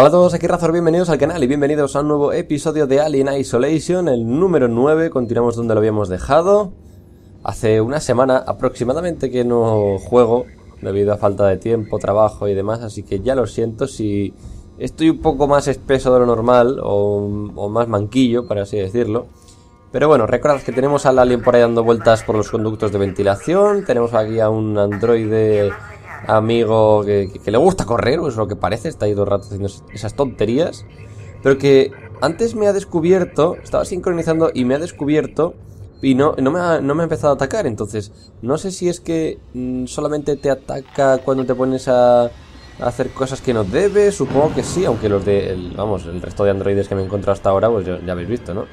Hola a todos, aquí Razor, bienvenidos al canal y bienvenidos a un nuevo episodio de Alien Isolation, el número 9, continuamos donde lo habíamos dejado. Hace una semana aproximadamente que no juego, debido a falta de tiempo, trabajo y demás, así que ya lo siento si estoy un poco más espeso de lo normal, o, más manquillo, por así decirlo. Pero bueno, recordad que tenemos al alien por ahí dando vueltas por los conductos de ventilación, tenemos aquí a un androide amigo que, que, le gusta correr, o es lo que parece, está ahí todo el rato haciendo esas tonterías, pero que antes me ha descubierto, estaba sincronizando y me ha descubierto y no, no, me, ha, no me ha empezado a atacar, entonces no sé si es que mmm, solamente te ataca cuando te pones a, hacer cosas que no debes, supongo que sí, aunque los de, vamos, el resto de androides que me he encontrado hasta ahora, pues ya, ya habéis visto, ¿no?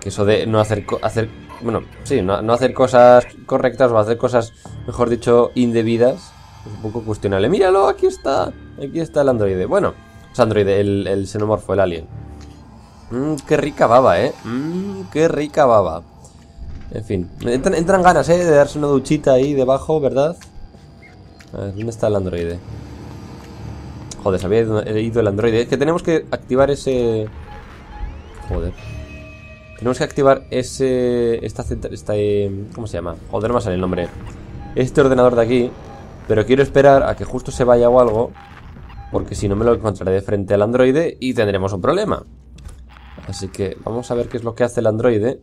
Que eso de no hacer, hacer bueno, sí, no, hacer cosas correctas o hacer cosas, mejor dicho, indebidas, es un poco cuestionable. Míralo, aquí está, aquí está el androide. Bueno, es androide, el, el xenomorfo, el alien. Mmm, qué rica baba, eh. Mmm, qué rica baba. En fin, entran, ganas, eh, de darse una duchita ahí debajo, ¿verdad? A ver, ¿dónde está el androide? Joder, se había ido el androide. Es que tenemos que activar ese... Joder. Tenemos que activar ese... Esta, esta, ¿Cómo se llama? Joder, no me sale el nombre. Este ordenador de aquí. Pero quiero esperar a que justo se vaya o algo. Porque si no me lo encontraré de frente al androide y tendremos un problema. Así que vamos a ver qué es lo que hace el androide.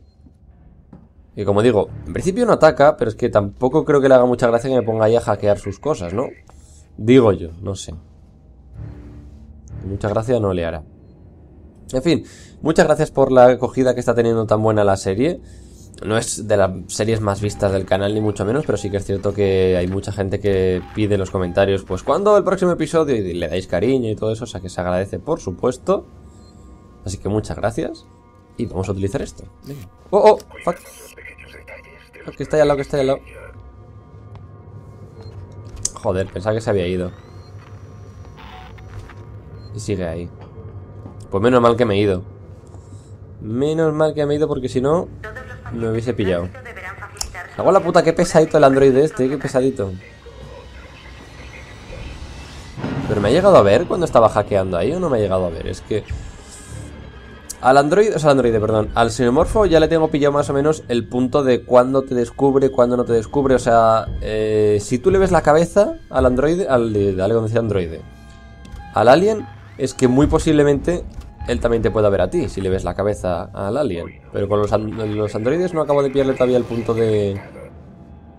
Y como digo, en principio no ataca, pero es que tampoco creo que le haga mucha gracia que me ponga ahí a hackear sus cosas, ¿no? Digo yo, no sé. Mucha gracia no le hará. En fin, muchas gracias por la acogida que está teniendo tan buena la serie. No es de las series más vistas del canal, ni mucho menos, pero sí que es cierto que hay mucha gente que pide en los comentarios, pues, ¿cuándo el próximo episodio? Y le dais cariño y todo eso, o sea que se agradece, por supuesto. Así que muchas gracias. Y vamos a utilizar esto. Venga. ¡Oh, oh! ¡Fuck! fuck que está ahí al lado, que está ahí al lado. Joder, pensaba que se había ido. Y sigue ahí. Pues menos mal que me he ido. Menos mal que me he ido porque si no, me hubiese pillado. Hago la puta, qué pesadito el androide este, qué pesadito. Pero me ha llegado a ver cuando estaba hackeando ahí o no me ha llegado a ver. Es que... Al androide, o sea, al androide, perdón. Al xenomorfo ya le tengo pillado más o menos el punto de cuándo te descubre, cuándo no te descubre. O sea, eh, si tú le ves la cabeza al androide, al dale donde sea androide. Al alien, es que muy posiblemente él también te pueda ver a ti si le ves la cabeza al alien. Pero con los, and los androides no acabo de pillarle todavía el punto de...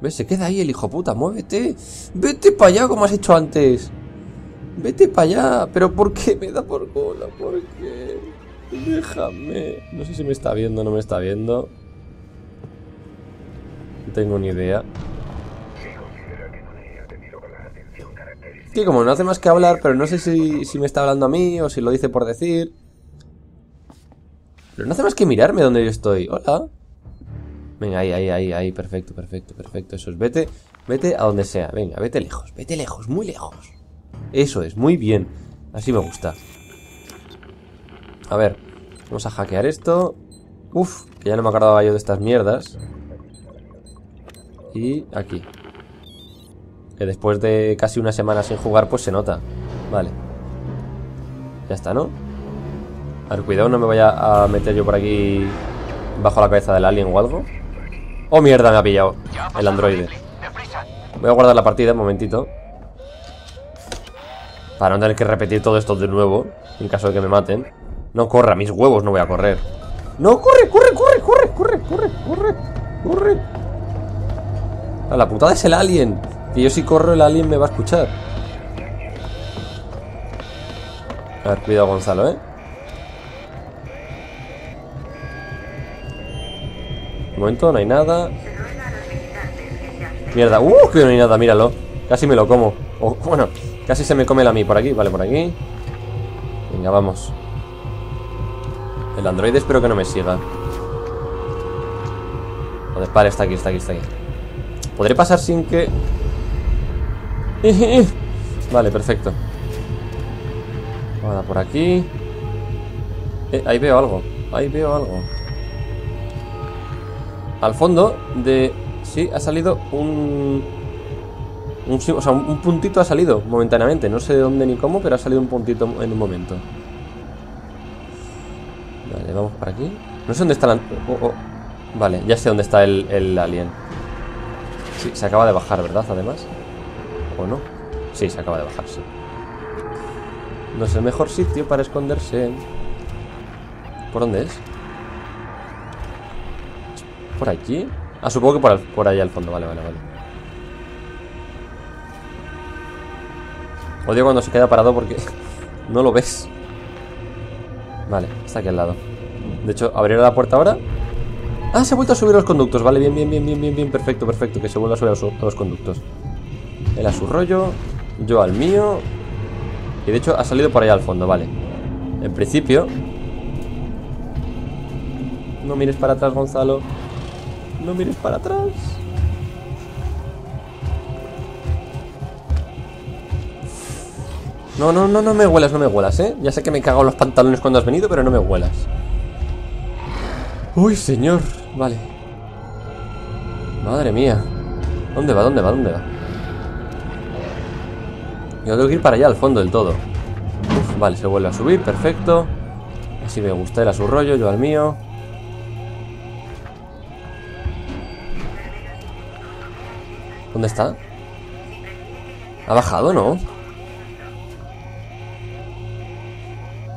¿Ves? Se queda ahí el hijo puta, muévete. Vete para allá como has hecho antes. Vete para allá. ¿Pero por qué me da por cola? ¿Por qué? Déjame. No sé si me está viendo o no me está viendo. No tengo ni idea. Que como no hace más que hablar, pero no sé si, si me está hablando a mí o si lo dice por decir. Pero no hace más que mirarme donde yo estoy. Hola. Venga, ahí, ahí, ahí, ahí. Perfecto, perfecto, perfecto. Eso es. Vete, vete a donde sea. Venga, vete lejos. Vete lejos, muy lejos. Eso es, muy bien. Así me gusta. A ver. Vamos a hackear esto. Uf, que ya no me acordaba yo de estas mierdas. Y aquí. Que después de casi una semana sin jugar, pues se nota. Vale. Ya está, ¿no? A ver, cuidado, no me vaya a meter yo por aquí bajo la cabeza del alien o algo. ¡Oh, mierda! Me ha pillado el androide. Voy a guardar la partida un momentito. Para no tener que repetir todo esto de nuevo, en caso de que me maten. No corra, mis huevos no voy a correr. ¡No, corre, corre, corre, corre, corre, corre, corre, corre! La putada es el alien. Que yo si corro el alien me va a escuchar. A ver, cuidado Gonzalo, ¿eh? Momento, no hay nada. Mierda, ¡uh! Que no hay nada, míralo. Casi me lo como. O, bueno, casi se me come la mí por aquí. Vale, por aquí. Venga, vamos. El androide espero que no me siga. Joder, vale, está aquí, está aquí, está aquí. ¿Podré pasar sin que...? Vale, perfecto. Ahora por aquí. Eh, ahí veo algo. Ahí veo algo. Al fondo de... Sí, ha salido un... Un, o sea, un puntito ha salido momentáneamente. No sé de dónde ni cómo, pero ha salido un puntito en un momento. Vale, vamos para aquí. No sé dónde está la... Oh, oh. Vale, ya sé dónde está el, el alien. Sí, se acaba de bajar, ¿verdad? Además. ¿O no? Sí, se acaba de bajar, sí. No es el mejor sitio para esconderse. ¿Por dónde es? ¿Por aquí? Ah, supongo que por, por allá al fondo. Vale, vale, vale. Odio cuando se queda parado porque no lo ves. Vale, está aquí al lado. De hecho, abriré la puerta ahora. Ah, se ha vuelto a subir los conductos. Vale, bien, bien, bien, bien, bien, bien. Perfecto, perfecto. Que se vuelva a subir a, los conductos. Él a su rollo. Yo al mío. Y de hecho ha salido por allá al fondo, vale. En principio. No mires para atrás, Gonzalo. No mires para atrás. No, no, no, no me huelas, no me huelas, ¿eh? Ya sé que me he cagado los pantalones cuando has venido, pero no me huelas. Uy, señor. Vale. Madre mía. ¿Dónde va? ¿Dónde va? ¿Dónde va? Yo tengo que ir para allá al fondo del todo. vale, se vuelve a subir, perfecto. Así me gusta, él a su rollo, yo al mío. ¿Dónde está? ¿Ha bajado, no?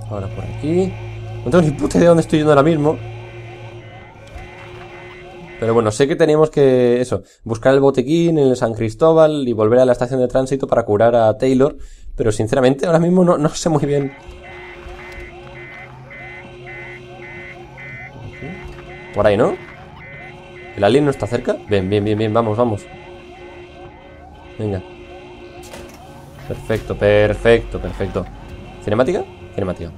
Ahora por aquí No tengo ni puta idea de dónde estoy yendo ahora mismo Pero bueno, sé que teníamos que, eso Buscar el botequín en el San Cristóbal Y volver a la estación de tránsito para curar a Taylor Pero sinceramente ahora mismo no, no sé muy bien Por ahí, ¿no? ¿El alien no está cerca? Bien, bien, bien, bien, vamos, vamos Venga Perfecto, perfecto, perfecto ¿Cinemática? Cinemática.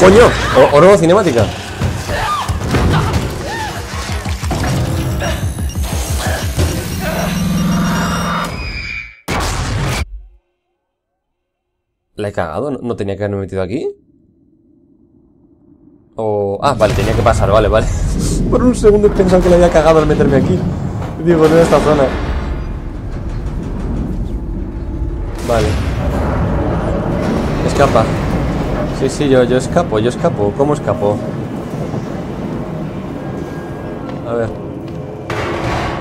¡Coño! ¿O, no cinemática? ¿La he cagado? ¿No, tenía que haberme metido aquí? O... Ah, vale, tenía que pasar, vale, vale Por un segundo he pensado que le había cagado al meterme aquí Digo, en esta zona Vale Escapa. Sí, sí, yo, yo escapo, yo escapo. ¿Cómo escapo? A ver.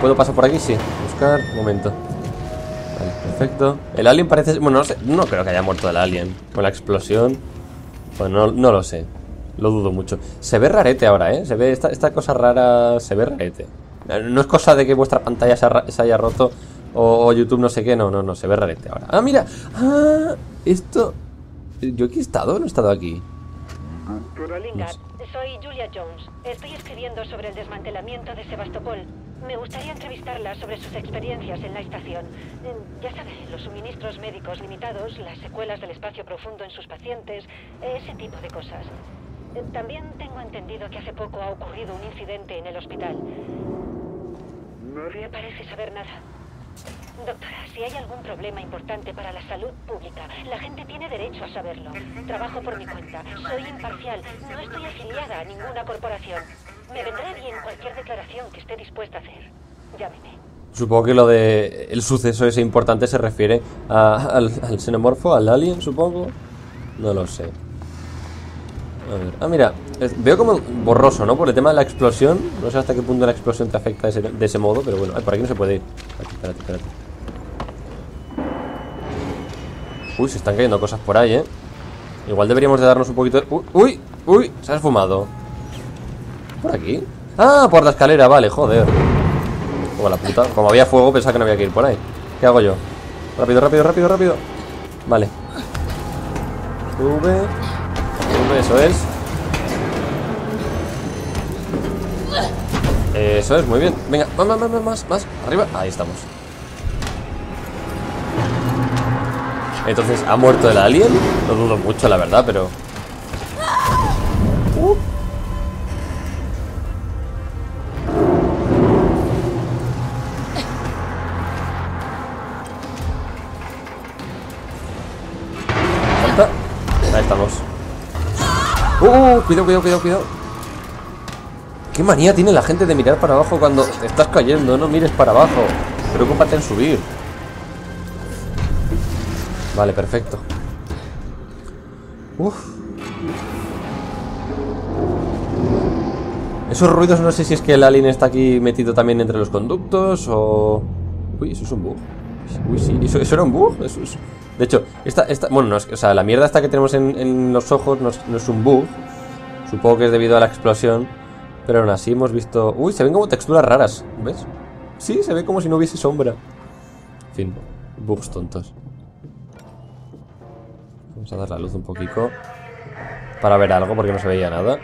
¿Puedo pasar por aquí? Sí. Buscar. Un momento. Vale, perfecto. El alien parece... Bueno, no sé. No creo que haya muerto el alien. Con la explosión. Bueno, no, lo sé. Lo dudo mucho. Se ve rarete ahora, ¿eh? Se ve esta cosa rara... Se ve rarete. No es cosa de que vuestra pantalla se, haya roto o, o, YouTube no sé qué. No, no, no. Se ve rarete ahora. Ah, mira. Ah, esto... ¿Yo aquí he estado no he estado aquí? Lingard, soy Julia Jones. Estoy escribiendo sobre el desmantelamiento de Sebastopol. Me gustaría entrevistarla sobre sus experiencias en la estación. Ya sabe, los suministros médicos limitados, las secuelas del espacio profundo en sus pacientes, ese tipo de cosas. También tengo entendido que hace poco ha ocurrido un incidente en el hospital. No me parece saber nada. Doctora, si hay algún problema importante para la salud pública, la gente tiene derecho a saberlo. Trabajo por mi cuenta, soy imparcial, no estoy afiliada a ninguna corporación. Me vendrá bien cualquier declaración que esté dispuesta a hacer. Llámeme. Supongo que lo de el suceso ese importante se refiere al, al xenomorfo, al alien, supongo. No lo sé. A ver. Ah, mira, veo como borroso, ¿no? Por el tema de la explosión. No sé hasta qué punto la explosión te afecta de ese, modo, pero bueno. por aquí no se puede ir. espérate, espérate. Uy, se están cayendo cosas por ahí, ¿eh? Igual deberíamos de darnos un poquito de... Uy, uy, uy, se ha esfumado ¿Por aquí? Ah, por la escalera, vale, joder Como la puta Como había fuego pensaba que no había que ir por ahí ¿Qué hago yo? Rápido, rápido, rápido, rápido Vale Sube, eso es Eso es, muy bien Venga, más, más, más, más, más Arriba, ahí estamos Entonces, ¿ha muerto el alien? Lo dudo mucho, la verdad, pero... Uh. Ahí estamos. ¡Uh! Cuidado, cuidado, cuidado, cuidado. Qué manía tiene la gente de mirar para abajo cuando estás cayendo. No mires para abajo. Preocúpate en subir. Vale, perfecto. Uf. Esos ruidos no sé si es que el alien está aquí metido también entre los conductos o... Uy, eso es un bug. Uy, sí, eso, eso era un bug. Eso es... De hecho, esta, esta, bueno, no es, o sea, la mierda esta que tenemos en, los ojos no es, no es, un bug. Supongo que es debido a la explosión. Pero aún así hemos visto... Uy, se ven como texturas raras, ¿ves? Sí, se ve como si no hubiese sombra. En fin, bugs tontos. Vamos a dar la luz un poquito. Para ver algo, porque no se veía nada.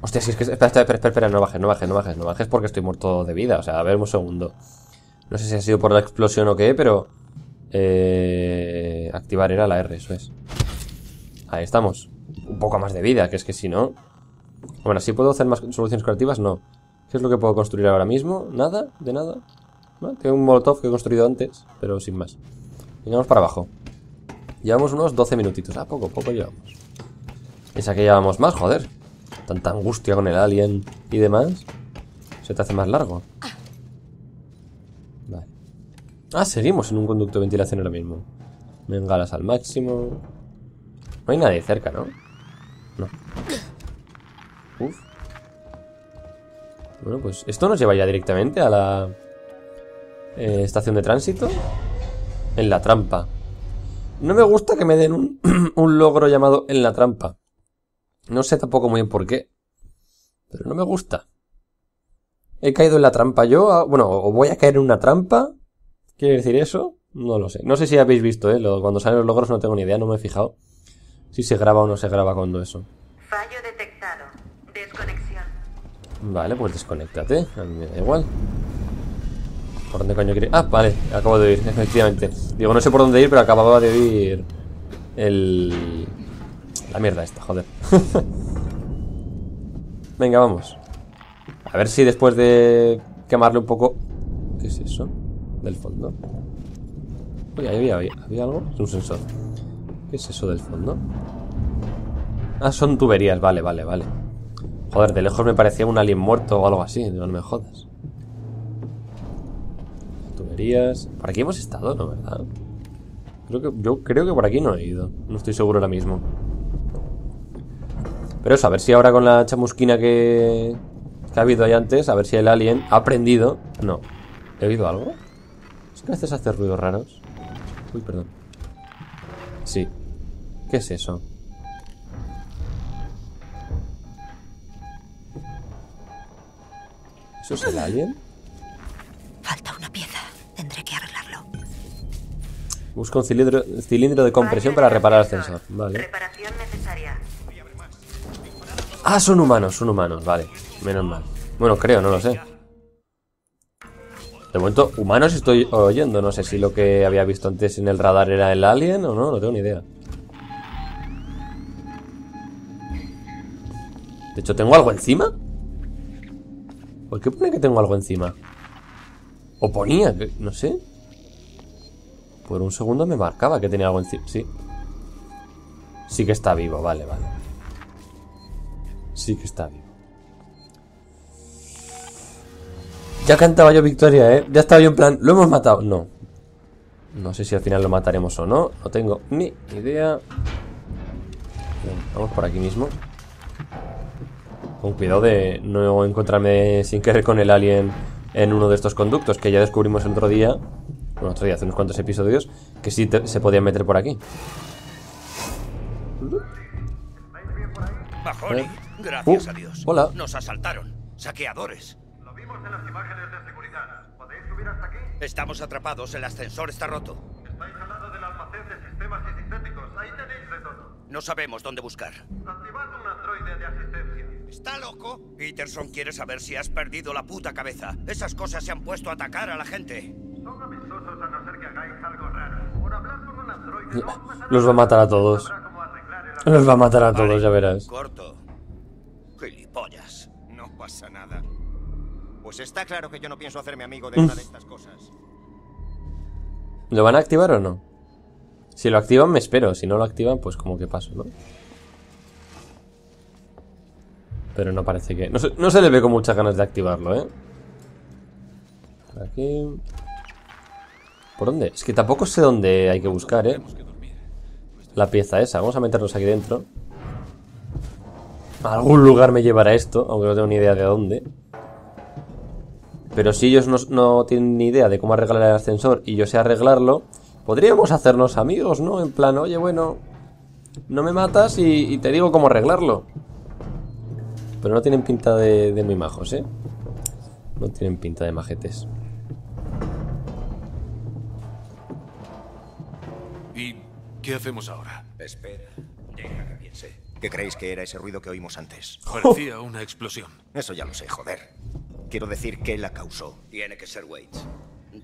Hostia, si es que... Espera, espera, espera, espera, no bajes, no bajes, no bajes, no bajes porque estoy muerto de vida. O sea, a ver un segundo. No sé si ha sido por la explosión o qué, pero... Eh, activar era la R, eso es. Ahí estamos. Un poco más de vida, que es que si no... Bueno, si puedo hacer más soluciones creativas, no. ¿Qué es lo que puedo construir ahora mismo? ¿Nada? ¿De nada? ¿No? Tengo un molotov que he construido antes, pero sin más. Vengamos para abajo. Llevamos unos 12 minutitos. Ah, poco, poco llevamos. Esa que llevamos más, joder. Tanta angustia con el alien y demás. Se te hace más largo. Ah, seguimos en un conducto de ventilación ahora mismo. Bengalas al máximo. No hay nadie cerca, ¿no? No. Uf. Bueno, pues esto nos lleva ya directamente a la eh, estación de tránsito. En la trampa. No me gusta que me den un, un logro llamado en la trampa. No sé tampoco muy bien por qué. Pero no me gusta. ¿He caído en la trampa yo? Ah, bueno, ¿o voy a caer en una trampa? ¿Quiere decir eso? No lo sé. No sé si habéis visto, ¿eh? Cuando salen los logros no tengo ni idea, no me he fijado. Si se graba o no se graba cuando eso. Fallo detectado. Desconexión. Vale, pues desconéctate. A mí me da igual. ¿Por dónde coño quiere? Ah, vale, acabo de oír, efectivamente. Digo, no sé por dónde ir, pero acababa de oír el... La mierda esta, joder. Venga, vamos. A ver si después de quemarle un poco... ¿Qué es eso? Del fondo. Ahí había, había, ¿había algo. Es un sensor. ¿Qué es eso del fondo? Ah, son tuberías, vale, vale, vale. Joder, de lejos me parecía un alien muerto o algo así, no me jodas. Tuberías. Por aquí hemos estado, ¿no? ¿Verdad? Creo que, yo creo que por aquí no he ido. No estoy seguro ahora mismo. Pero eso, a ver si ahora con la chamusquina que, que ha habido ahí antes, a ver si el alien ha aprendido. No. ¿He oído algo? Es que a veces hace ruidos raros. Uy, perdón. Sí. ¿Qué es eso? ¿Eso es el alien? Falta una pieza. Tendré que arreglarlo. Busca un cilindro, cilindro de compresión para reparar el ascensor. Vale. Reparación necesaria. Ah, son humanos, son humanos, vale. Menos mal. Bueno, creo, no lo sé. De momento, humanos estoy oyendo. No sé si lo que había visto antes en el radar era el alien o no, no tengo ni idea. De hecho, ¿tengo algo encima? ¿Por qué pone que tengo algo encima? O ponía, que, no sé. Por un segundo me marcaba que tenía algo encima. Sí. Sí que está vivo, vale, vale. Sí que está vivo. Ya cantaba yo victoria, ¿eh? Ya estaba yo en plan, ¿lo hemos matado? No. No sé si al final lo mataremos o no. No tengo ni idea. Bien, vamos por aquí mismo. Con cuidado de no encontrarme sin querer con el alien en uno de estos conductos que ya descubrimos el otro día. Bueno, otro día, hace unos cuantos episodios. Que sí te, se podían meter por aquí. Bajoni, Eh. gracias Uh, a Dios. hola. Nos asaltaron. Saqueadores. Lo vimos en las imágenes de seguridad. ¿Podéis subir hasta aquí? Estamos atrapados. El ascensor está roto. Estáis al lado del almacén de sistemas y sintéticos. Ahí tenéis de todo. No sabemos dónde buscar. Activad un androide de asistencia. ¿Está loco? Peterson quiere saber si has perdido la puta cabeza. Esas cosas se han puesto a atacar a la gente. Son amistosos a no ser que hagáis algo raro. Por hablar con un androide no os pasará Los va a matar a todos. Los va a matar a todos, Vale, ya verás. Corto. Gilipollas. No pasa nada. Pues está claro que yo no pienso hacerme amigo de una de estas cosas. ¿Lo van a activar o no? Si lo activan me espero, si no lo activan pues como que paso, ¿no? Pero no parece que... No se, no se le ve con muchas ganas de activarlo, ¿eh? Aquí... ¿Por dónde? Es que tampoco sé dónde hay que buscar, ¿eh? La pieza esa. Vamos a meternos aquí dentro. A algún lugar me llevará esto, aunque no tengo ni idea de dónde. Pero si ellos no, no tienen ni idea de cómo arreglar el ascensor y yo sé arreglarlo, podríamos hacernos amigos, ¿no? En plan, oye, bueno, no me matas y, y te digo cómo arreglarlo. Pero no tienen pinta de, de muy majos, ¿eh? No tienen pinta de majetes. ¿Y qué hacemos ahora? Espera, deja que piense. ¿Qué creéis que era ese ruido que oímos antes? Parecía una explosión. Eso ya lo sé, joder. Quiero decir, ¿qué la causó? Tiene que ser Waits.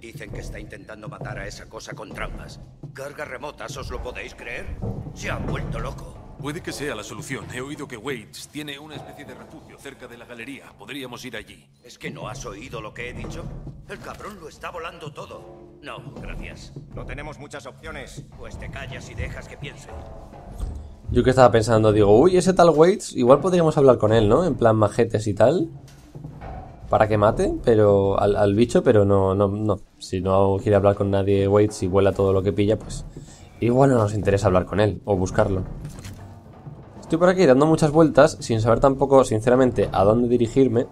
Dicen que está intentando matar a esa cosa con trampas. Cargas remotas, ¿os lo podéis creer? Se ha vuelto loco. Puede que sea la solución. He oído que Waits tiene una especie de refugio cerca de la galería. Podríamos ir allí. ¿Es que no has oído lo que he dicho? El cabrón lo está volando todo. No, gracias. No tenemos muchas opciones. Pues te callas y dejas que piense. Yo que estaba pensando, digo, uy, ese tal Waits, igual podríamos hablar con él, ¿no? En plan majetes y tal. Para que mate, pero al, al bicho, pero no, no, no. Si no quiere hablar con nadie Waits y vuela todo lo que pilla, pues igual no nos interesa hablar con él o buscarlo. Estoy por aquí dando muchas vueltas sin saber tampoco, sinceramente, a dónde dirigirme.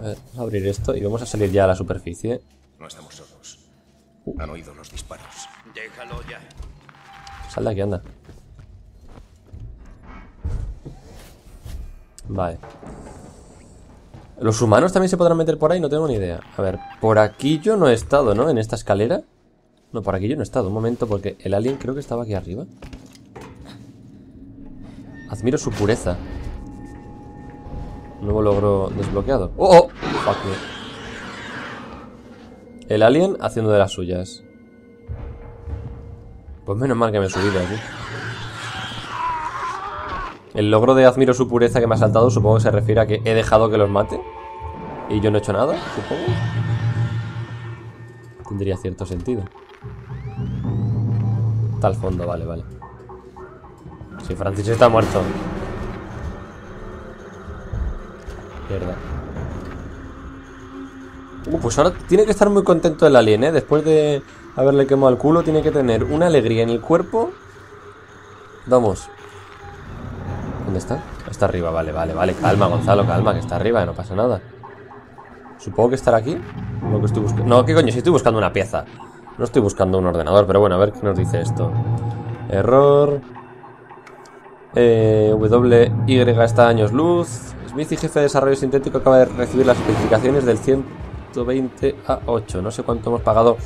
A ver, vamos a abrir esto y vamos a salir ya a la superficie. No estamos solos. Han oído los disparos. Déjalo ya. Sal de aquí, anda. Vale. ¿Los humanos también se podrán meter por ahí? No tengo ni idea. A ver, por aquí yo no he estado, ¿no? En esta escalera. No, por aquí yo no he estado. Un momento, porque el alien creo que estaba aquí arriba. Admiro su pureza. Nuevo logro desbloqueado. ¡Oh! oh! Fuck me. El alien haciendo de las suyas. Pues menos mal que me he subido aquí. El logro de admiro su pureza que me ha saltado supongo que se refiere a que he dejado que los mate. Y yo no he hecho nada, supongo. Tendría cierto sentido. Está al fondo, vale, vale. Si Francis está muerto. Mierda. Uh, pues ahora tiene que estar muy contento el alien, ¿eh? Después de haberle quemado el culo, tiene que tener una alegría en el cuerpo. Vamos. ¿Dónde está? Está arriba, vale, vale, vale. Calma, Gonzalo, calma, que está arriba, que no pasa nada. Supongo que estará aquí. Lo que estoy buscando. No, ¿qué coño? Si estoy buscando una pieza. No estoy buscando un ordenador, pero bueno, a ver qué nos dice esto. Error. Eh, WY está años luz. Smith y jefe de desarrollo sintético acaba de recibir las especificaciones del 120 a 8. No sé cuánto hemos pagado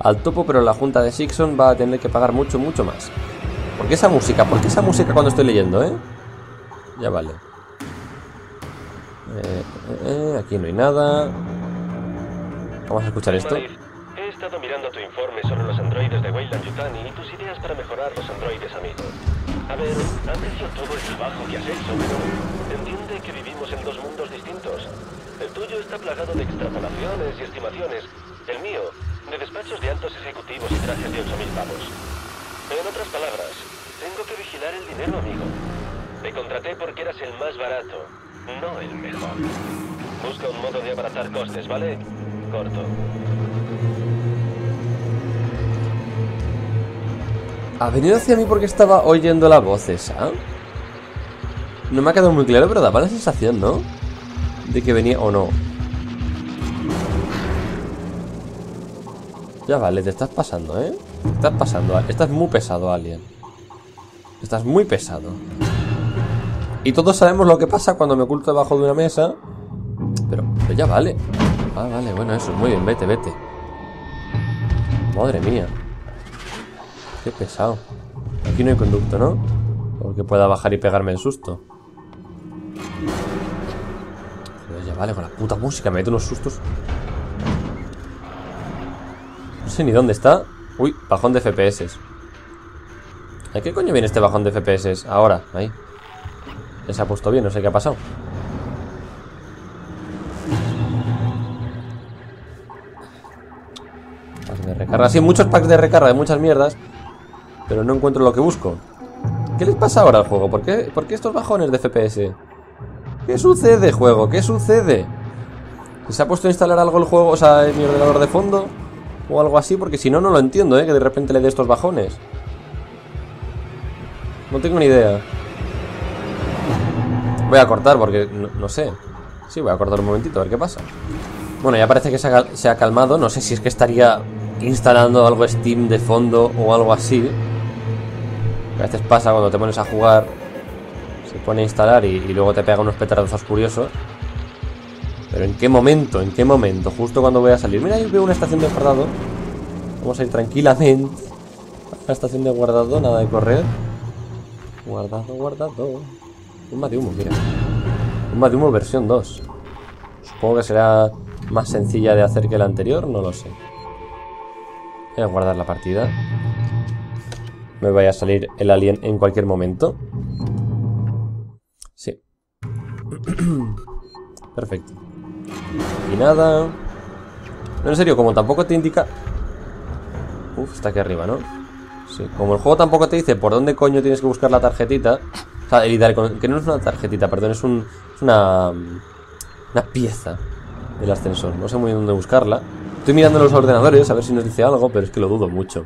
al topo, pero la junta de Sixon va a tener que pagar mucho, mucho más. ¿Por qué esa música? ¿Por qué esa música cuando estoy leyendo, eh? Ya vale. Eh, eh, eh, aquí no hay nada. Vamos a escuchar esto. He estado mirando tu informe sobre los androides de Weyland Yutani y tus ideas para mejorar los androides amigos. A ver, aprecio todo el trabajo que has hecho, entiende que vivimos en dos mundos distintos. El tuyo está plagado de extrapolaciones y estimaciones. El mío, de despachos de altos ejecutivos y trajes de 8.000 pavos. En otras palabras, tengo que vigilar el dinero, amigo. Te contraté porque eras el más barato, no el mejor. Busca un modo de abaratar costes, ¿vale? Corto. ¿Ha venido hacia mí porque estaba oyendo la voz esa? No me ha quedado muy claro, pero daba la sensación, ¿no? De que venía o no. Ya vale, te estás pasando, ¿eh? Te estás pasando. Estás muy pesado, Alien. Estás muy pesado. Y todos sabemos lo que pasa cuando me oculto debajo de una mesa. Pero, pero ya vale. Ah, vale, bueno, eso. Muy bien, vete, vete. Madre mía. Qué pesado. Aquí no hay conducto, ¿no? Porque pueda bajar y pegarme el susto. Pero ya vale, con la puta música me mete unos sustos. No sé ni dónde está. Uy, bajón de FPS. ¿A qué coño viene este bajón de FPS? Ahora, ahí. Ya se ha puesto bien, no sé qué ha pasado. Pack de recarga. Sí, muchos packs de recarga de muchas mierdas. Pero no encuentro lo que busco. ¿Qué les pasa ahora al juego? ¿Por qué, ¿Por qué estos bajones de FPS? ¿Qué sucede, juego? ¿Qué sucede? ¿Se ha puesto a instalar algo el juego? O sea, mi ordenador de fondo. O algo así, porque si no, no lo entiendo, ¿eh? Que de repente le dé estos bajones. No tengo ni idea. Voy a cortar porque no, sé. Sí, voy a cortar un momentito a ver qué pasa. Bueno, ya parece que se ha, calmado. No sé si es que estaría instalando algo Steam de fondo o algo así. A veces pasa cuando te pones a jugar. Se pone a instalar y, luego te pega unos petardazos curiosos. Pero ¿en qué momento? ¿En qué momento? Justo cuando voy a salir. Mira, ahí veo una estación de guardado. Vamos a ir tranquilamente. A la estación de guardado, nada de correr. Guardado, guardado. Bomba de humo, mira. Bomba de humo versión 2. Supongo que será más sencilla de hacer que la anterior, no lo sé. Voy a guardar la partida. Me vaya a salir el alien en cualquier momento. Sí. Perfecto. Y nada. No, en serio, como tampoco te indica... Uf, está aquí arriba, ¿no? Sí, como el juego tampoco te dice por dónde coño tienes que buscar la tarjetita. O sea, el Idarecon- que no es una tarjetita, perdón, es, un, es una... Una pieza del ascensor. No sé muy bien dónde buscarla. Estoy mirando los ordenadores a ver si nos dice algo, pero es que lo dudo mucho.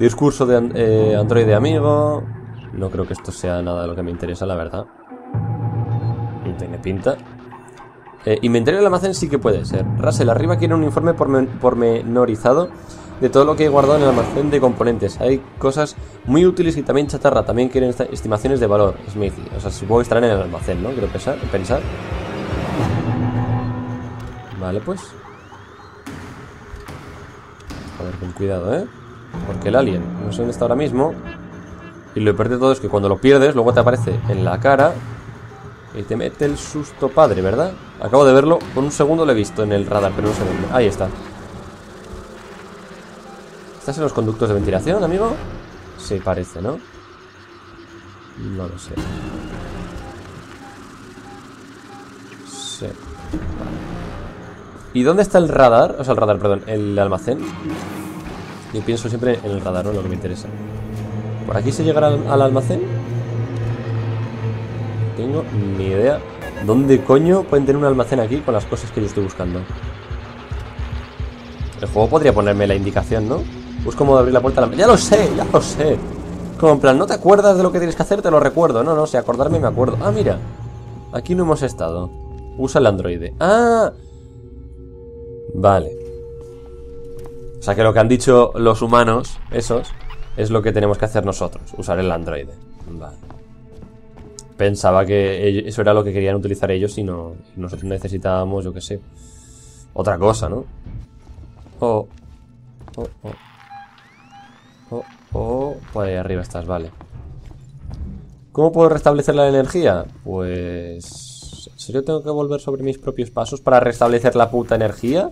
Discurso de eh, Android de amigo. No creo que esto sea nada de lo que me interesa, la verdad. No tiene pinta. Eh, inventario del almacén sí que puede ser. Russell, arriba quiere un informe pormen- pormenorizado de todo lo que he guardado en el almacén de componentes. Hay cosas muy útiles y también chatarra. También quieren estimaciones de valor. Smithy. O sea, supongo que estarán en el almacén, ¿no? Quiero pensar. Vale, pues. A ver, con cuidado, ¿eh? Porque el alien, no sé dónde está ahora mismo. Y lo peor de todo es que cuando lo pierdes, luego te aparece en la cara y te mete el susto padre, ¿verdad? Acabo de verlo, por un segundo lo he visto en el radar, pero no sé dónde. Ahí está. ¿Estás en los conductos de ventilación, amigo? Sí, parece, ¿no? No lo sé. Sí. ¿Y dónde está el radar? O sea, el radar, perdón, el almacén. Yo pienso siempre en el radar, ¿no? Lo que me interesa. ¿Por aquí se llegará al, al almacén? No tengo ni idea. ¿Dónde coño pueden tener un almacén aquí con las cosas que yo estoy buscando? El juego podría ponerme la indicación, ¿no? Busco modo de abrir la puerta a la... ¡Ya lo sé! ¡Ya lo sé! Como en plan, ¿no te acuerdas de lo que tienes que hacer? Te lo recuerdo. No, no, si acordarme me acuerdo. Ah, mira. Aquí no hemos estado. Usa el androide. ¡Ah! Vale. O sea que lo que han dicho los humanos, esos, es lo que tenemos que hacer nosotros, usar el androide. Vale. Pensaba que eso era lo que querían utilizar ellos y no nosotros necesitábamos, yo qué sé, otra cosa, ¿no? Oh, oh, oh. Oh. Por ahí arriba estás, vale. ¿Cómo puedo restablecer la energía? Pues... ¿En serio tengo que volver sobre mis propios pasos para restablecer la puta energía?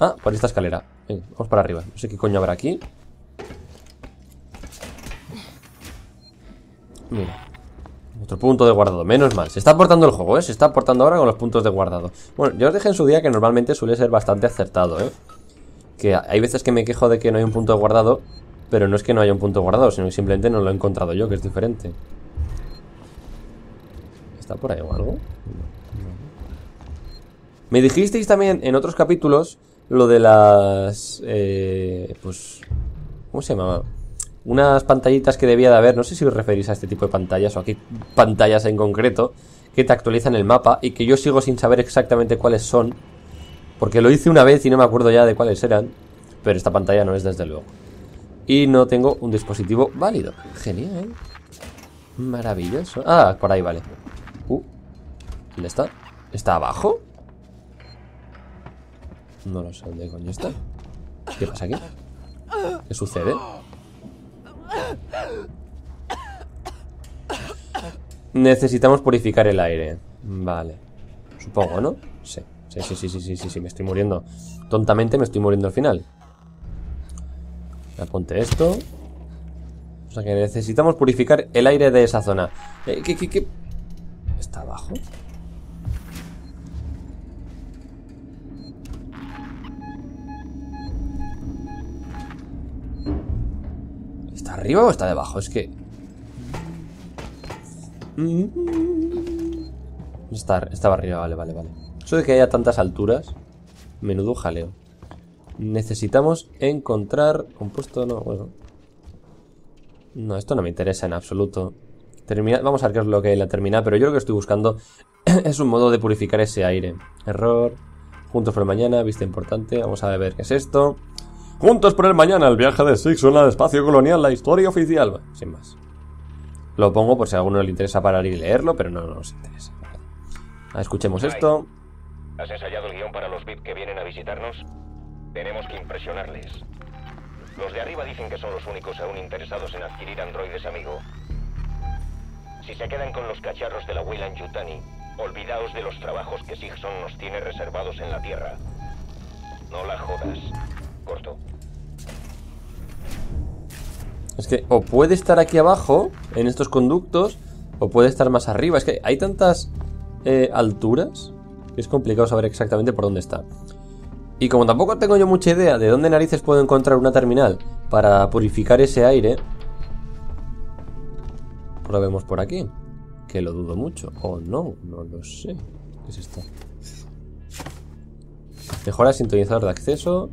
Ah, por esta escalera. Venga, vamos para arriba. No sé qué coño habrá aquí. Mira. Otro punto de guardado. Menos mal. Se está aportando el juego, ¿eh? Se está aportando ahora con los puntos de guardado. Bueno, yo os dejé en su día que normalmente suele ser bastante acertado, ¿eh? Que hay veces que me quejo de que no hay un punto de guardado, pero no es que no haya un punto guardado, sino que simplemente no lo he encontrado yo, que es diferente. ¿Está por ahí o algo? Me dijisteis también en otros capítulos lo de las... eh, pues... ¿Cómo se llamaba? Unas pantallitas que debía de haber, no sé si os referís a este tipo de pantallas o a qué pantallas en concreto, que te actualizan el mapa y que yo sigo sin saber exactamente cuáles son, porque lo hice una vez y no me acuerdo ya de cuáles eran, pero esta pantalla no es desde luego. Y no tengo un dispositivo válido. Genial. Maravilloso. Ah, por ahí vale. Uh, ¿Dónde está? ¿Está abajo? No lo sé dónde coño está. ¿Qué pasa aquí? ¿Qué sucede? Necesitamos purificar el aire. Vale. Supongo, ¿no? Sí. Sí, sí, sí, sí, sí, sí, sí, me estoy muriendo. Tontamente me estoy muriendo al final. Ya ponte esto. O sea que necesitamos purificar el aire de esa zona. Eh, ¿Qué, qué, qué? ¿Está abajo? Arriba o está debajo? Es que... Estaba arriba, vale, vale, vale. Eso de que haya tantas alturas, menudo jaleo. Necesitamos encontrar... Compuesto, no, bueno. No, esto no me interesa en absoluto. Termina... Vamos a ver qué es lo que hay en la terminal, pero yo lo que estoy buscando es un modo de purificar ese aire. Error. Juntos por mañana, vista importante. Vamos a ver qué es esto. Juntos por el mañana, el viaje de Sixon al espacio colonial, la historia oficial. Sin más. Lo pongo por si a alguno le interesa parar y leerlo, pero no, nos interesa. Ah, escuchemos esto. ¿Has ensayado el guion para los VIP que vienen a visitarnos? Tenemos que impresionarles. Los de arriba dicen que son los únicos aún interesados en adquirir androides amigo. Si se quedan con los cacharros de la Weyland Yutani, olvidaos de los trabajos que Sigson nos tiene reservados en la Tierra. No la jodas. Corto. Es que o puede estar aquí abajo, en estos conductos, o puede estar más arriba. Es que hay tantas eh, alturas que es complicado saber exactamente por dónde está. Y como tampoco tengo yo mucha idea de dónde narices puedo encontrar una terminal para purificar ese aire, probemos por aquí. Que lo dudo mucho. O no, no lo sé. ¿Qué es esto? Mejora sintonizador de acceso.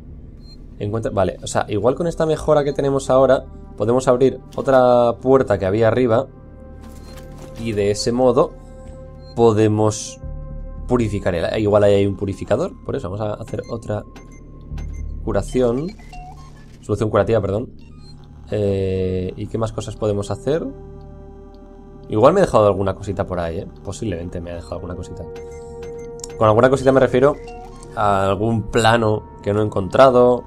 Encuentra... Vale, o sea, igual con esta mejora que tenemos ahora, podemos abrir otra puerta que había arriba. Y de ese modo podemos purificar el. Igual ahí hay un purificador. Por eso vamos a hacer otra curación. Solución curativa, perdón. Eh, ¿Y qué más cosas podemos hacer? Igual me he dejado alguna cosita por ahí, ¿eh? Posiblemente me ha dejado alguna cosita. Con alguna cosita me refiero a algún plano que no he encontrado.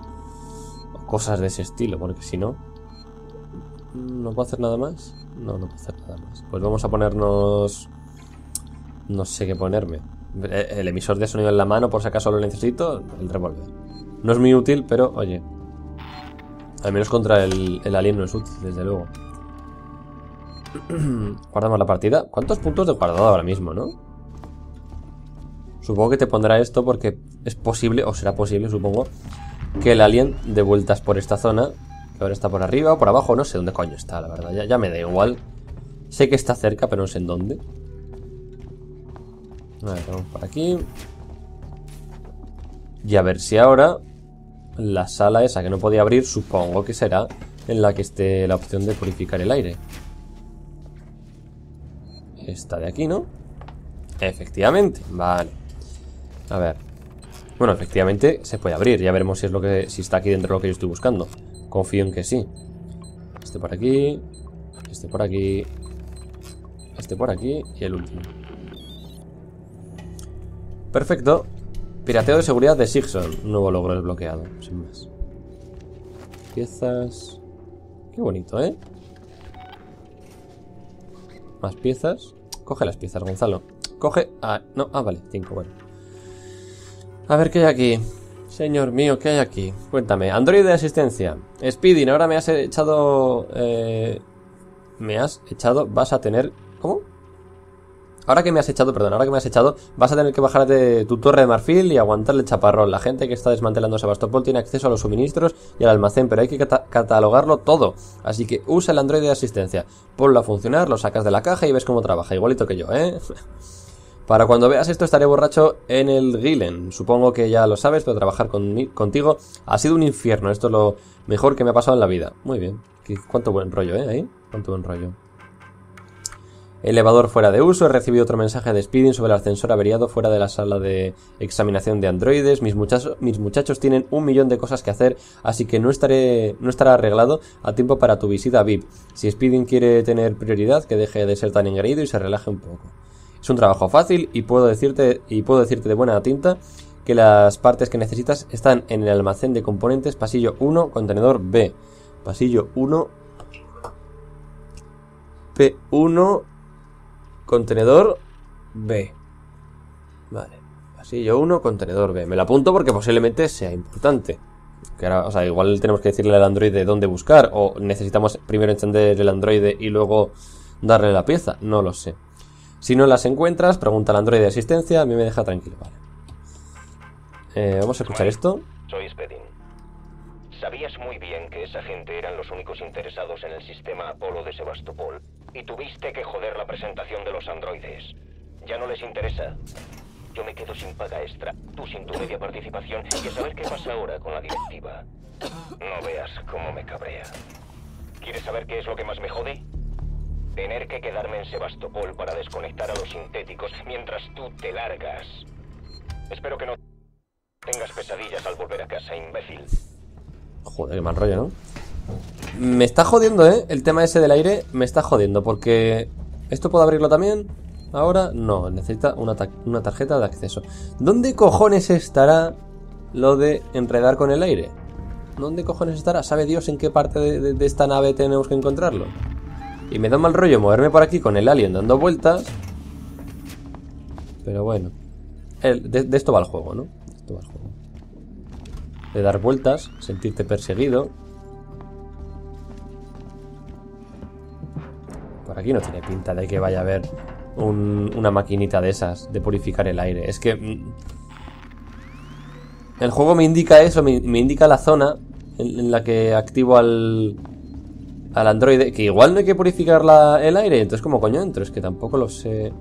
Cosas de ese estilo, porque si no... ¿No puedo hacer nada más? No, no puedo hacer nada más. Pues vamos a ponernos... No sé qué ponerme. El emisor de sonido en la mano, por si acaso lo necesito, el revólver. No es muy útil, pero oye. Al menos contra el, el alien no es útil, desde luego. Guardamos la partida. ¿Cuántos puntos de guardado ahora mismo, no? Supongo que te pondrá esto porque es posible, o será posible, supongo, que el alien de vueltas por esta zona, que ahora está por arriba o por abajo, no sé dónde coño está, la verdad, ya, ya me da igual. Sé que está cerca, pero no sé en dónde. A ver, vamos por aquí. Y a ver si ahora la sala esa que no podía abrir, supongo que será en la que esté la opción de purificar el aire. Esta de aquí, ¿no? Efectivamente, vale. A ver. Bueno, efectivamente se puede abrir. Ya veremos si es lo que. si está aquí dentro lo que yo estoy buscando. Confío en que sí. Este por aquí. Este por aquí. Este por aquí. Y el último. Perfecto. Pirateo de seguridad de Sigson. Nuevo logro desbloqueado. Sin más. Piezas. Qué bonito, ¿eh? Más piezas. Coge las piezas, Gonzalo. Coge... Ah, no, ah, vale, cinco, bueno. A ver qué hay aquí. Señor mío, ¿qué hay aquí? Cuéntame. Android de asistencia. Speeding, ahora me has echado... Eh, me has echado... Vas a tener... ¿Cómo? Ahora que me has echado, perdón, ahora que me has echado, vas a tener que bajar de tu torre de marfil y aguantarle el chaparrón. La gente que está desmantelando Sebastopol tiene acceso a los suministros y al almacén, pero hay que cata catalogarlo todo. Así que usa el Android de asistencia. Ponlo a funcionar, lo sacas de la caja y ves cómo trabaja. Igualito que yo, ¿eh? Para cuando veas esto estaré borracho en el Gilen. Supongo que ya lo sabes, pero trabajar con contigo ha sido un infierno. Esto es lo mejor que me ha pasado en la vida. Muy bien. Cuánto buen rollo, ¿eh? Ahí. Cuánto buen rollo. Elevador fuera de uso. He recibido otro mensaje de Speeding sobre el ascensor averiado fuera de la sala de examinación de androides. Mis, muchachos, mis muchachos tienen un millón de cosas que hacer, así que no, estaré, no estará arreglado a tiempo para tu visita VIP. Si Speeding quiere tener prioridad, que deje de ser tan engreído y se relaje un poco. Es un trabajo fácil y puedo decirte, y puedo decirte de buena tinta que las partes que necesitas están en el almacén de componentes pasillo 1, contenedor B. Pasillo 1, P1, Contenedor B. Vale. Pasillo 1, contenedor B. Me lo apunto porque posiblemente sea importante. Que ahora, o sea, igual tenemos que decirle al androide dónde buscar. O necesitamos primero encender el androide y luego darle la pieza. No lo sé. Si no las encuentras, pregunta al androide de asistencia. A mí me deja tranquilo. Vale. Eh, vamos a escuchar esto. Soy Spedin. Sabías muy bien que esa gente eran los únicos interesados en el sistema Apolo de Sebastopol y tuviste que joder la presentación de los androides. ¿Ya no les interesa? Yo me quedo sin paga extra, tú sin tu media participación y a saber qué pasa ahora con la directiva. No veas cómo me cabrea. ¿Quieres saber qué es lo que más me jode? Tener que quedarme en Sebastopol para desconectar a los sintéticos mientras tú te largas. Espero que no tengas pesadillas al volver a casa, imbécil. Joder, qué mal rollo, ¿no? Me está jodiendo, ¿eh? El tema ese del aire me está jodiendo porque... ¿Esto puedo abrirlo también? Ahora no, necesita una, una tarjeta de acceso. ¿Dónde cojones estará lo de enredar con el aire? ¿Dónde cojones estará? ¿Sabe Dios en qué parte de esta nave tenemos que encontrarlo? Y me da mal rollo moverme por aquí con el alien dando vueltas. Pero bueno. De, esto va el juego, ¿no? De esto va el juego. De dar vueltas, sentirte perseguido. Por aquí no tiene pinta de que vaya a haber un- una maquinita de esas, de purificar el aire. Es que... mm, El juego me indica eso, me, me indica la zona en, en la que activo al... Al androide, que igual no hay que purificar la- el aire, entonces como coño entro, es que tampoco lo sé.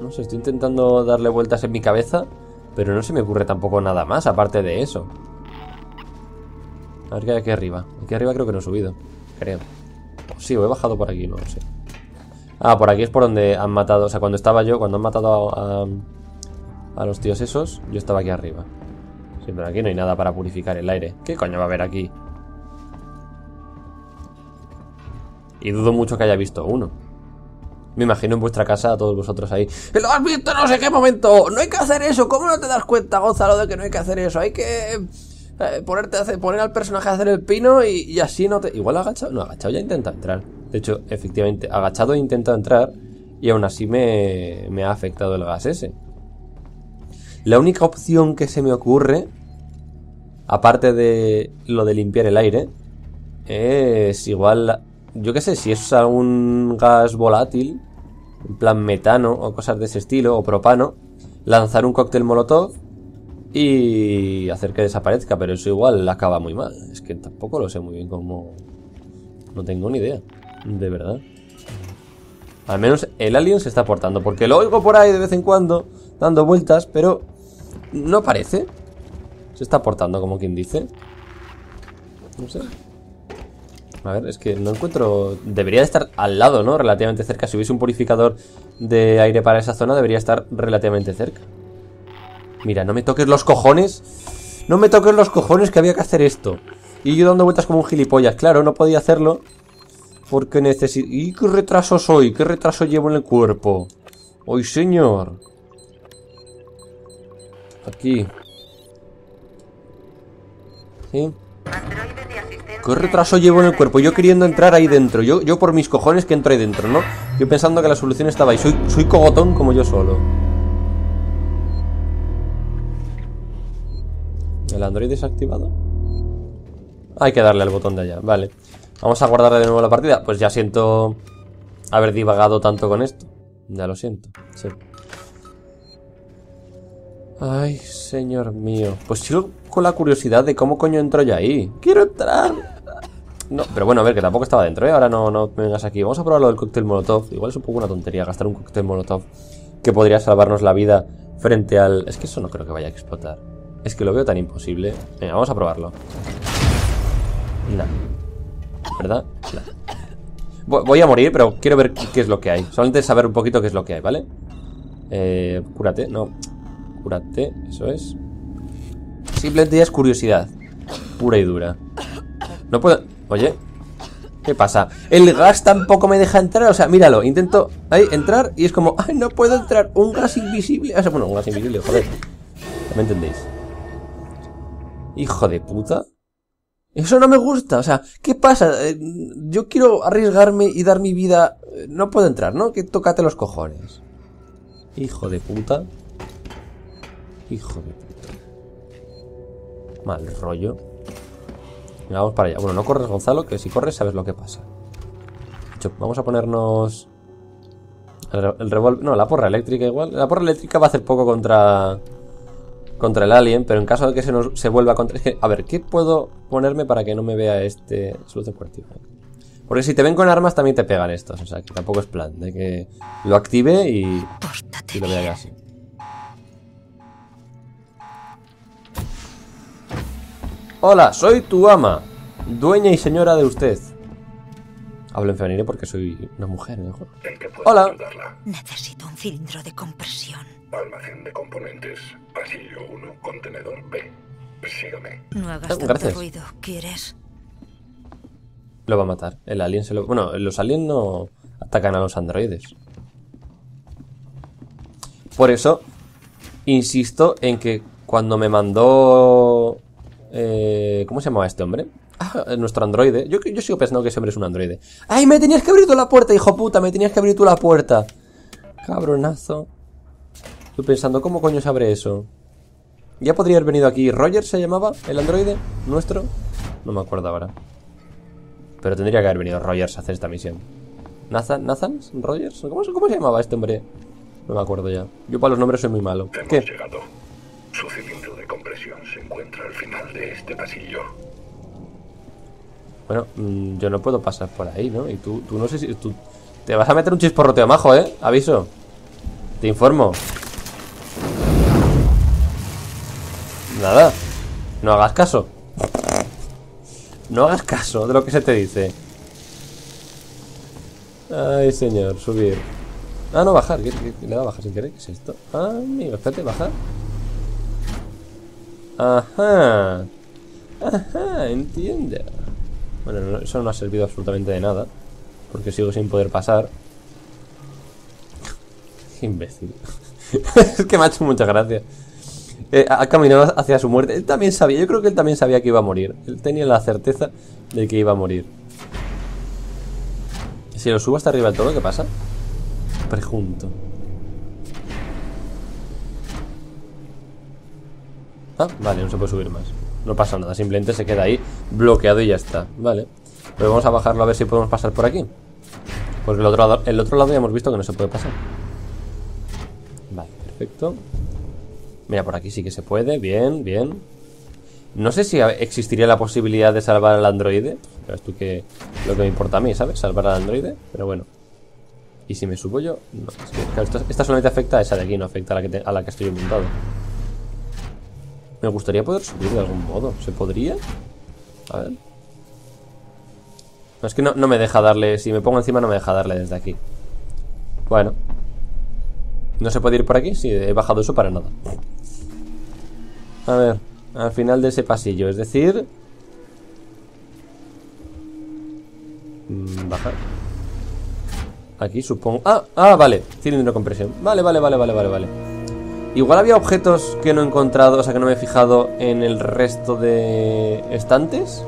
No sé, estoy intentando darle vueltas en mi cabeza, pero no se me ocurre tampoco nada más aparte de eso. A ver qué hay aquí arriba. Aquí arriba creo que no he subido, creo. Sí, o he bajado por aquí, no lo sé. Ah, por aquí es por donde han matado, o sea, cuando estaba yo, cuando han matado a, a, a los tíos esos, yo estaba aquí arriba. Sí, pero aquí no hay nada para purificar el aire. ¿Qué coño va a haber aquí? Y dudo mucho que haya visto uno. Me imagino en vuestra casa a todos vosotros ahí. ¡Lo has visto no sé qué momento! ¡No hay que hacer eso! ¿Cómo no te das cuenta, Gonzalo, de que no hay que hacer eso? Hay que eh, ponerte a hacer- poner al personaje a hacer el pino y, así no te. Igual agachado. No, agachado ya intenta entrar. De hecho, efectivamente, agachado he intentado entrar y aún así me ha afectado el gas ese. La única opción que se me ocurre, aparte de lo de limpiar el aire, es igual. Yo qué sé, si es algún gas volátil, en plan metano o cosas de ese estilo, o propano, lanzar un cóctel molotov y hacer que desaparezca, pero eso igual acaba muy mal. Es que tampoco lo sé muy bien cómo. No tengo ni idea, de verdad. Al menos el alien se está portando, porque lo oigo por ahí de vez en cuando, dando vueltas, pero no parece. Se está portando como quien dice. No sé. A ver, es que no encuentro... Debería de estar al lado, ¿no? Relativamente cerca. Si hubiese un purificador de aire para esa zona, debería estar relativamente cerca. Mira, no me toques los cojones. No me toques los cojones que había que hacer esto. Y yo dando vueltas como un gilipollas. Claro, no podía hacerlo. Porque necesito... ¿Y qué retraso soy? ¿Qué retraso llevo en el cuerpo? ¡Hoy, señor! Aquí. ¿Sí? ¿Qué retraso llevo en el cuerpo? Yo queriendo entrar ahí dentro. Yo, yo por mis cojones que entro ahí dentro, ¿no? Yo pensando que la solución estaba ahí. Soy, soy cogotón como yo solo. ¿El Android desactivado? Hay que darle al botón de allá, vale. Vamos a guardar de nuevo la partida. Pues ya siento haber divagado tanto con esto. Ya lo siento. Ay, señor mío. Pues sigo con la curiosidad de cómo coño entro yo ahí. ¡Quiero entrar! No, pero bueno, a ver, que tampoco estaba dentro, ¿eh? Ahora no, no me vengas aquí. Vamos a probar lo del cóctel molotov. Igual es un poco una tontería gastar un cóctel molotov que podría salvarnos la vida frente al... Es que eso no creo que vaya a explotar. Es que lo veo tan imposible. Venga, vamos a probarlo. No. ¿Verdad? Vo- Voy a morir, pero quiero ver qué es lo que hay. Solamente saber un poquito qué es lo que hay, ¿vale? Eh, cúrate, no. Cúrate, eso es. Simplemente ya es curiosidad. Pura y dura. No puedo... Oye. ¿Qué pasa? El gas tampoco me deja entrar. O sea, míralo. Intento ahí entrar y es como... ¡Ay, no puedo entrar! Un gas invisible. O sea, bueno, un gas invisible, joder. ¿Ya ¿Me entendéis? Hijo de puta. Eso no me gusta. O sea, ¿qué pasa? Eh, Yo quiero arriesgarme y dar mi vida... Eh, No puedo entrar, ¿no? Que tócate los cojones. Hijo de puta. Hijo de puta. Mal rollo. Vamos para allá. Bueno, no corres, Gonzalo, que si corres sabes lo que pasa. De hecho, vamos a ponernos... El, re- el revólver... No, la porra eléctrica igual. La porra eléctrica va a hacer poco contra... Contra el alien, pero en caso de que se se vuelva contra... A ver, ¿qué puedo ponerme para que no me vea este... Solución coerciva. Porque si te ven con armas también te pegan estos. O sea, que tampoco es plan de que lo active y, y lo vea así. Hola, soy tu ama, dueña y señora de usted. Hablo en femenino porque soy una mujer en el juego. ¿En qué puedo Hola. ayudarla? Necesito un cilindro de compresión. Almacén de componentes. Pasillo 1, contenedor B. Sígame. No hagas Ah, tanto gracias. ruido, ¿quieres? Lo va a matar. El alien se lo... Bueno, los aliens no atacan a los androides. Por eso, insisto en que cuando me mandó... eh, ¿Cómo se llamaba este hombre? Ah, nuestro androide. Yo, yo sigo pensando que ese hombre es un androide. ¡Ay, me tenías que abrir tú la puerta, hijo puta! Me tenías que abrir tú la puerta. Cabronazo. Estoy pensando, ¿cómo coño se abre eso? Ya podría haber venido aquí. ¿Roger se llamaba? ¿El androide? ¿Nuestro? No me acuerdo ahora. Pero tendría que haber venido Rogers a hacer esta misión. ¿Nathan? ¿Nathan? ¿Rogers? ¿Cómo, se- ¿Cómo se llamaba este hombre? No me acuerdo ya. Yo para los nombres soy muy malo. Hemos ¿Qué? llegado. Su se encuentra al final de este pasillo. Bueno, mm, yo no puedo pasar por ahí, ¿no? Y tú, tú no sé si... Tú, te vas a meter un chisporroteo majo, ¿eh? Aviso. Te informo. Nada. No hagas caso. No hagas caso de lo que se te dice. Ay, señor, subir. Ah, no, bajar. ¿Qué, le da bajar sin querer? ¿Qué es esto? Ah, amigo, espérate, bajar. Ajá. Ajá, entiendo. Bueno, no- eso no ha servido absolutamente de nada. Porque sigo sin poder pasar. Qué imbécil. es que me ha hecho mucha gracia. Eh, ha caminado hacia su muerte. Él también sabía, yo creo que él también sabía que iba a morir. Él tenía la certeza de que iba a morir. Si lo subo hasta arriba del todo, ¿qué pasa? Pregunto. Ah, vale, no se puede subir más. No pasa nada, simplemente se queda ahí bloqueado y ya está. Vale. Pero vamos a bajarlo a ver si podemos pasar por aquí. Porque el otro lado, el otro lado ya hemos visto que no se puede pasar. Vale, perfecto. Mira, por aquí sí que se puede. Bien, bien. No sé si existiría la posibilidad de salvar al androide. Pero esto que lo que me importa a mí, ¿sabes? Salvar al androide. Pero bueno. Y si me subo yo. No, es que, claro, esta solamente afecta a esa de aquí, no afecta a la que, a la que estoy montado. Me gustaría poder subir de algún modo. ¿Se podría? A ver. Es que no, no me deja darle. Si me pongo encima, no me deja darle desde aquí. Bueno. ¿No se puede ir por aquí? Sí, he bajado eso para nada. A ver. Al final de ese pasillo. Es decir. mm, Bajar. Aquí supongo. Ah, ah, vale. Cilindro de compresión. Vale, vale, vale, vale, vale, vale. Igual había objetos que no he encontrado, o sea que no me he fijado en el resto de estantes.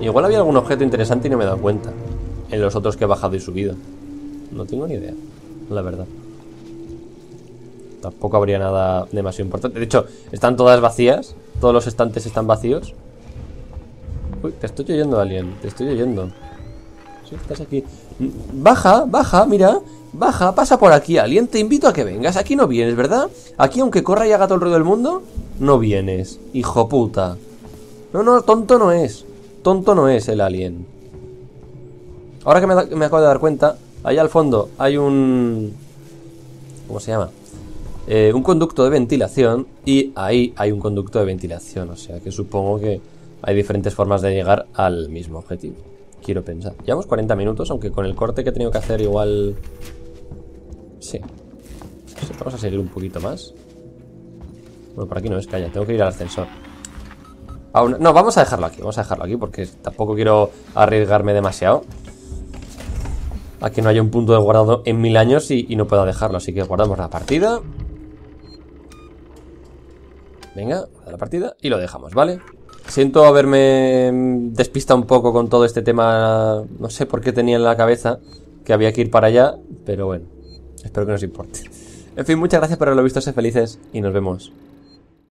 Igual había algún objeto interesante y no me he dado cuenta. En los otros que he bajado y subido. No tengo ni idea, la verdad. Tampoco habría nada demasiado importante. De hecho, están todas vacías. Todos los estantes están vacíos. Uy, te estoy oyendo, Alien. Te estoy oyendo. Sí, estás aquí. Baja, baja, mira. Baja, pasa por aquí, Alien. Te invito a que vengas. Aquí no vienes, ¿verdad? Aquí, aunque corra y haga todo el ruido del mundo, no vienes. Hijo puta. No, no, tonto no es. Tonto no es el Alien. Ahora que me acabo de dar cuenta, allá al fondo hay un... ¿Cómo se llama? Eh, un conducto de ventilación y ahí hay un conducto de ventilación. O sea que supongo que hay diferentes formas de llegar al mismo objetivo. Quiero pensar. Llevamos 40 minutos, aunque con el corte que he tenido que hacer igual... Sí. Sí, Vamos a seguir un poquito más. Bueno, por aquí no es, calla. Tengo que ir al ascensor. Aún- no, vamos a dejarlo aquí. Vamos a dejarlo aquí porque tampoco quiero arriesgarme demasiado. A que no haya un punto de guardado en mil años y, no pueda dejarlo. Así que guardamos la partida. Venga, la partida y lo dejamos, ¿vale? Siento haberme despistado un poco con todo este tema. No sé por qué tenía en la cabeza que había que ir para allá, pero bueno, espero que nos importe. En fin, muchas gracias por haberlo visto, sé felices y nos vemos